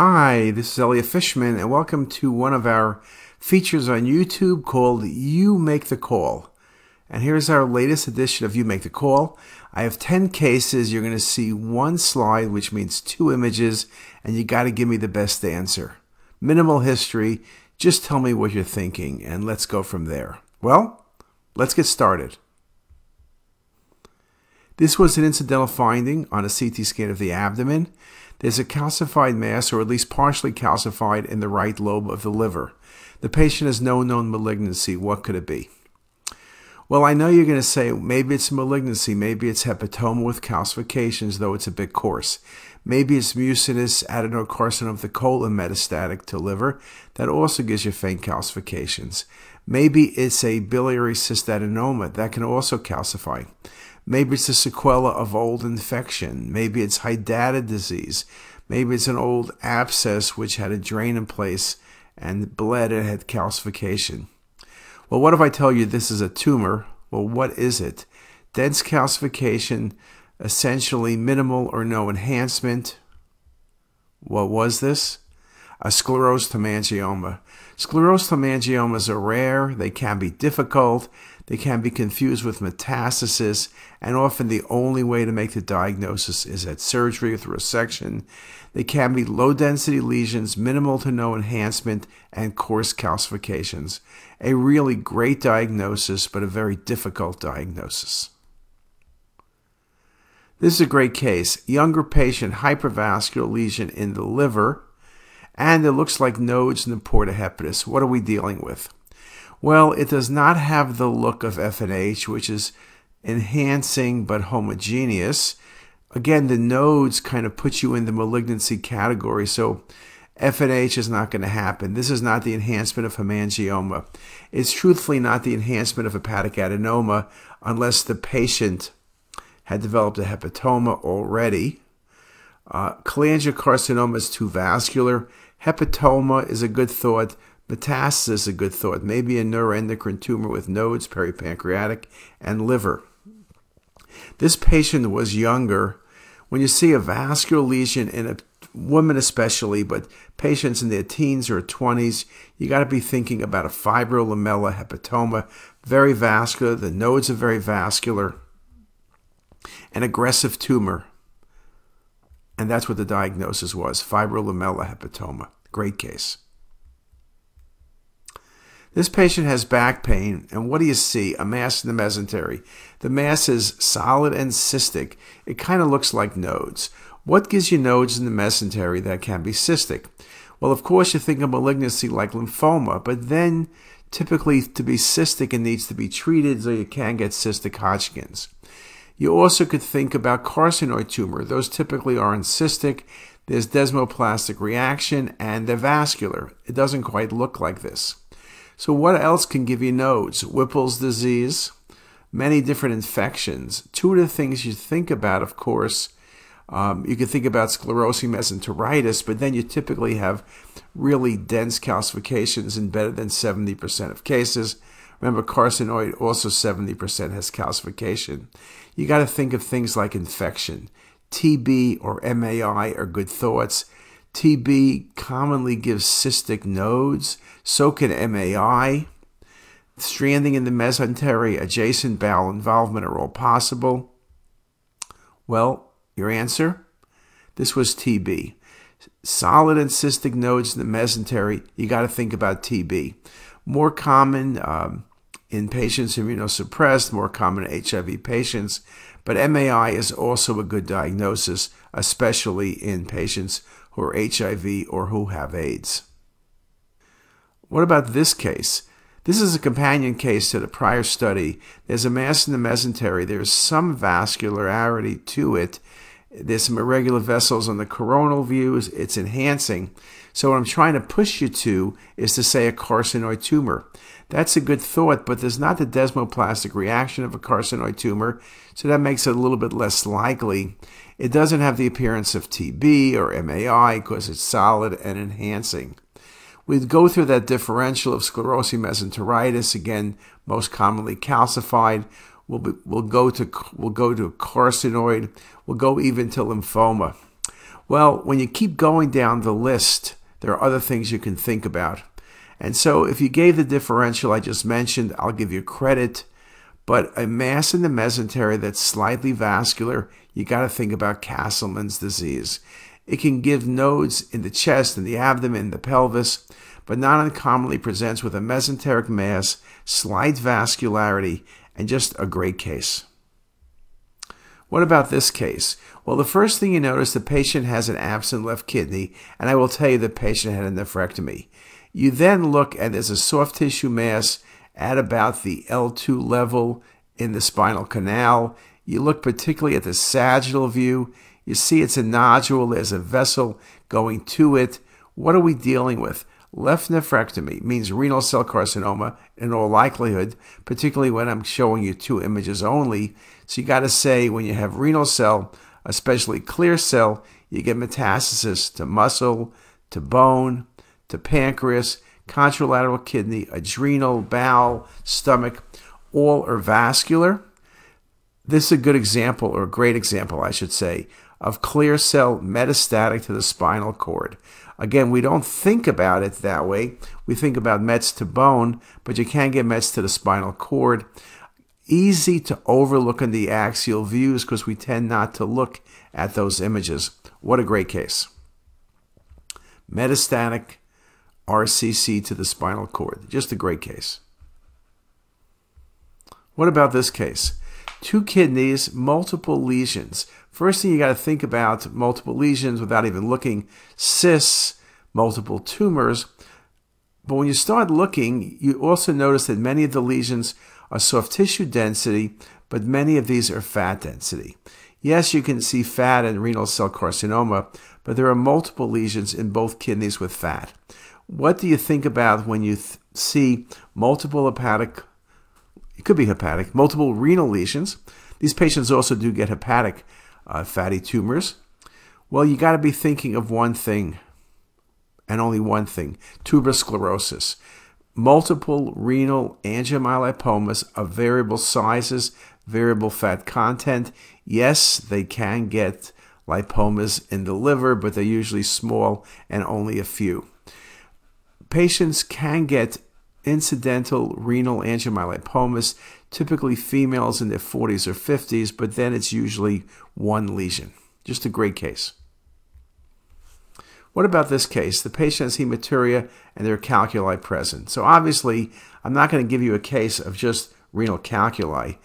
Hi, this is Elliot Fishman, and welcome to one of our features on YouTube called You Make the Call. And here's our latest edition of You Make the Call. I have 10 cases. You're going to see one slide, which means two images, and you got to give me the best answer. Minimal history. Just tell me what you're thinking, and let's go from there. Well, let's get started. This was an incidental finding on a CT scan of the abdomen. There's a calcified mass, or at least partially calcified, in the right lobe of the liver. The patient has no known malignancy. What could it be? Well, I know you're going to say maybe it's malignancy, maybe it's hepatoma with calcifications, though it's a bit coarse. Maybe it's mucinous adenocarcinoma of the colon metastatic to liver. That also gives you faint calcifications. Maybe it's a biliary cystadenoma that can also calcify. Maybe it's a sequela of old infection. Maybe it's hydatid disease. Maybe it's an old abscess which had a drain in place and bled and had calcification. Well, what if I tell you this is a tumor? Well, what is it? Dense calcification, essentially minimal or no enhancement. What was this? A sclerosed hemangioma. Sclerosed hemangiomas are rare, they can be difficult, they can be confused with metastasis, and often the only way to make the diagnosis is at surgery with through a section. They can be low density lesions, minimal to no enhancement, and coarse calcifications. A really great diagnosis, but a very difficult diagnosis. This is a great case. Younger patient, hypervascular lesion in the liver, and it looks like nodes in the porta hepatis. What are we dealing with? Well, it does not have the look of FNH, which is enhancing but homogeneous. Again, the nodes kind of put you in the malignancy category, so FNH is not going to happen. This is not the enhancement of hemangioma. It's truthfully not the enhancement of hepatic adenoma unless the patient had developed a hepatoma already. Uh, cholangiocarcinoma is too vascular. Hepatoma is a good thought. Metastasis is a good thought. Maybe a neuroendocrine tumor with nodes, peripancreatic, and liver. This patient was younger. When you see a vascular lesion in a woman especially, but patients in their teens or 20s, you got to be thinking about a fibrolamellar hepatoma, very vascular. The nodes are very vascular, an aggressive tumor. And that's what the diagnosis was fibrolamellar hepatoma. Great case. This patient has back pain, and what do you see? A mass in the mesentery. The mass is solid and cystic. It kind of looks like nodes. What gives you nodes in the mesentery that can be cystic? Well, of course, you think of malignancy like lymphoma, but then typically to be cystic, it needs to be treated so you can get cystic Hodgkin's. You also could think about carcinoid tumor. Those typically aren't cystic. There's desmoplastic reaction and they're vascular. It doesn't quite look like this. So what else can give you nodes? Whipple's disease, many different infections. Two of the things you think about, of course, um, you can think about sclerosing mesenteritis, but then you typically have really dense calcifications in better than 70% of cases. Remember, carcinoid also 70% has calcification. You got to think of things like infection. TB or MAI are good thoughts. TB commonly gives cystic nodes, so can MAI. Stranding in the mesentery, adjacent bowel involvement are all possible. Well, your answer? This was TB. Solid and cystic nodes in the mesentery, you got to think about TB. More common um, in patients immunosuppressed, more common in HIV patients, but MAI is also a good diagnosis, especially in patients who are HIV or who have AIDS. What about this case? This is a companion case to the prior study. There's a mass in the mesentery. There's some vascularity to it. There's some irregular vessels on the coronal views. It's enhancing. So what I'm trying to push you to is to say a carcinoid tumor. That's a good thought, but there's not the desmoplastic reaction of a carcinoid tumor, so that makes it a little bit less likely. It doesn't have the appearance of TB or MAI because it's solid and enhancing. We'd go through that differential of sclerosing mesenteritis, again, most commonly calcified. We'll, be, we'll, go to, we'll go to carcinoid. We'll go even to lymphoma. Well, when you keep going down the list, there are other things you can think about. And so if you gave the differential I just mentioned, I'll give you credit. But a mass in the mesentery that's slightly vascular, you got to think about Castleman's disease. It can give nodes in the chest and the abdomen, the pelvis, but not uncommonly presents with a mesenteric mass, slight vascularity, and just a great case. What about this case? Well, the first thing you notice, the patient has an absent left kidney, and I will tell you the patient had a nephrectomy. You then look and there's a soft tissue mass at about the L2 level in the spinal canal. You look particularly at the sagittal view. You see it's a nodule, there's a vessel going to it. What are we dealing with? Left nephrectomy means renal cell carcinoma in all likelihood, particularly when I'm showing you two images only. So you got to say when you have renal cell, especially clear cell, you get metastasis to muscle, to bone, to pancreas, contralateral kidney, adrenal, bowel, stomach, all are vascular. This is a good example, or a great example, I should say, of clear cell metastatic to the spinal cord. Again, we don't think about it that way. We think about Mets to bone, but you can get Mets to the spinal cord. Easy to overlook in the axial views because we tend not to look at those images. What a great case. Metastatic RCC to the spinal cord. Just a great case. What about this case? Two kidneys, multiple lesions. First thing you got to think about multiple lesions without even looking cysts, multiple tumors. But when you start looking, you also notice that many of the lesions are soft tissue density, but many of these are fat density. Yes, you can see fat in renal cell carcinoma, but there are multiple lesions in both kidneys with fat. What do you think about when you see multiple hepatic, it could be hepatic, multiple renal lesions? These patients also do get hepatic uh, fatty tumors. Well, you got to be thinking of one thing and only one thing tuberous sclerosis. Multiple renal angiomyolipomas of variable sizes, variable fat content. Yes, they can get lipomas in the liver, but they're usually small and only a few patients can get incidental renal angiomyolipomas, typically females in their 40s or 50s, but then it's usually one lesion. Just a great case. What about this case? The patient has hematuria and there are calculi present. So obviously, I'm not going to give you a case of just renal calculi.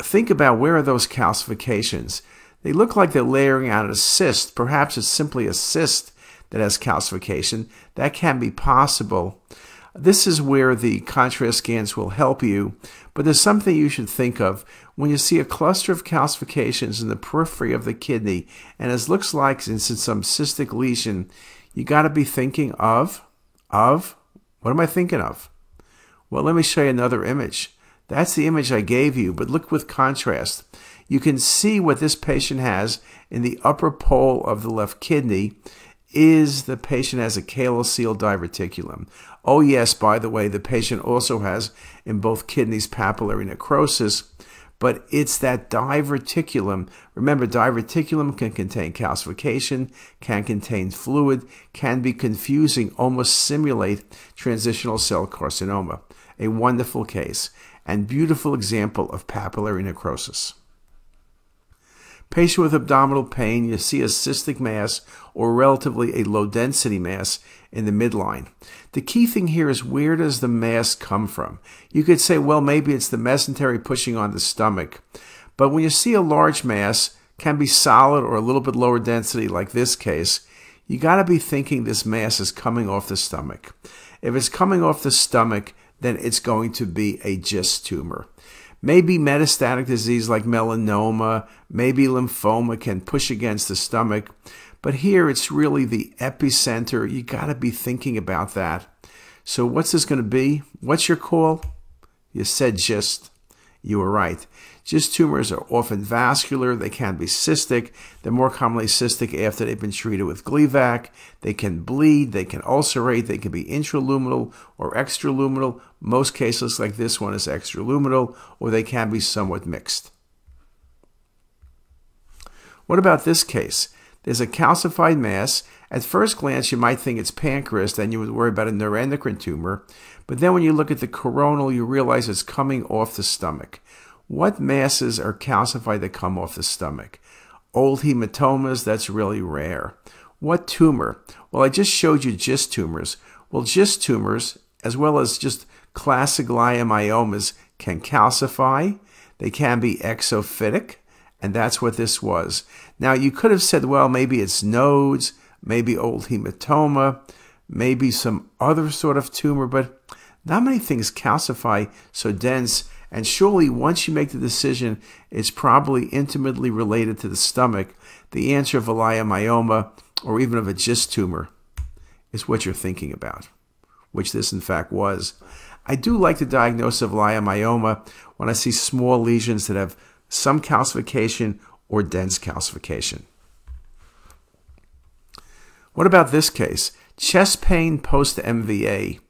Think about where are those calcifications? They look like they're layering out a cyst. Perhaps it's simply a cyst that has calcification. That can be possible. This is where the contrast scans will help you, but there's something you should think of. When you see a cluster of calcifications in the periphery of the kidney, and it looks like it's in some cystic lesion, you got to be thinking of, of, what am I thinking of? Well, let me show you another image. That's the image I gave you, but look with contrast. You can see what this patient has in the upper pole of the left kidney, is the patient has a calyceal diverticulum. Oh, yes, by the way, the patient also has in both kidneys papillary necrosis, but it's that diverticulum. Remember, diverticulum can contain calcification, can contain fluid, can be confusing, almost simulate transitional cell carcinoma. A wonderful case and beautiful example of papillary necrosis. Patient with abdominal pain, you see a cystic mass or relatively a low density mass in the midline. The key thing here is where does the mass come from? You could say, well, maybe it's the mesentery pushing on the stomach. But when you see a large mass, can be solid or a little bit lower density like this case, you got to be thinking this mass is coming off the stomach. If it's coming off the stomach, then it's going to be a GIST tumor. Maybe metastatic disease like melanoma, maybe lymphoma can push against the stomach. But here it's really the epicenter. You got to be thinking about that. So what's this going to be? What's your call? You said GIST. You were right. GIST tumors are often vascular. They can be cystic. They're more commonly cystic after they've been treated with Gleevec. They can bleed. They can ulcerate. They can be intraluminal or extraluminal. Most cases like this one is extraluminal, or they can be somewhat mixed. What about this case? There's a calcified mass. At first glance, you might think it's pancreas, then you would worry about a neuroendocrine tumor. But then when you look at the coronal, you realize it's coming off the stomach. What masses are calcified that come off the stomach? Old hematomas, that's really rare. What tumor? Well, I just showed you GIST tumors. Well, GIST tumors, as well as just classic leiomyomas, can calcify. They can be exophytic, and that's what this was. Now, you could have said, well, maybe it's nodes, maybe old hematoma, maybe some other sort of tumor, but not many things calcify so dense. And surely, once you make the decision, it's probably intimately related to the stomach. The answer of a leiomyoma or even of a GIST tumor is what you're thinking about, which this in fact was. I do like the diagnosis of leiomyoma when I see small lesions that have some calcification or dense calcification. What about this case? Chest pain post MVA.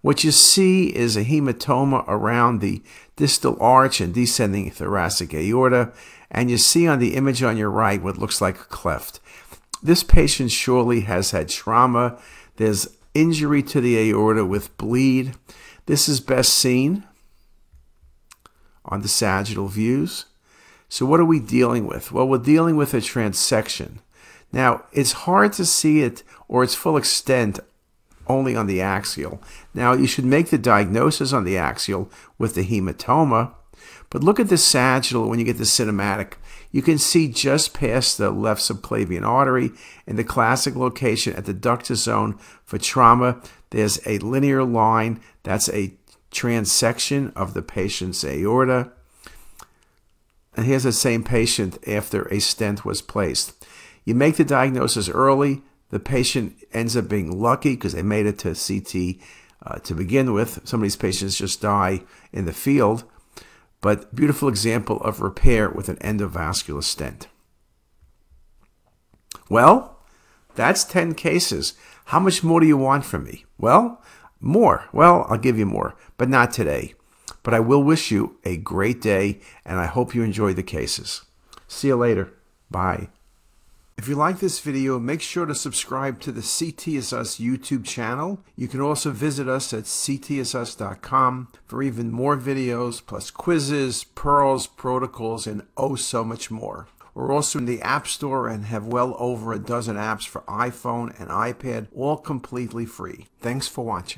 What you see is a hematoma around the distal arch and descending thoracic aorta, and you see on the image on your right what looks like a cleft. This patient surely has had trauma. There's injury to the aorta with bleed. This is best seen on the sagittal views. So what are we dealing with? Well, we're dealing with a transection. Now, it's hard to see it or its full extent only on the axial. Now, you should make the diagnosis on the axial with the hematoma, but look at the sagittal when you get the cinematic. You can see just past the left subclavian artery in the classic location at the ductus zone for trauma. There's a linear line. That's a transection of the patient's aorta. And here's the same patient after a stent was placed. You make the diagnosis early. The patient ends up being lucky because they made it to CT uh, to begin with. Some of these patients just die in the field but beautiful example of repair with an endovascular stent. Well, that's 10 cases. How much more do you want from me? Well, more. Well, I'll give you more, but not today. But I will wish you a great day, and I hope you enjoy the cases. See you later. Bye. If you like this video, make sure to subscribe to the CTisus YouTube channel. You can also visit us at ctisus.com for even more videos, plus quizzes, pearls, protocols, and oh so much more. We're also in the App Store and have well over a dozen apps for iPhone and iPad, all completely free. Thanks for watching.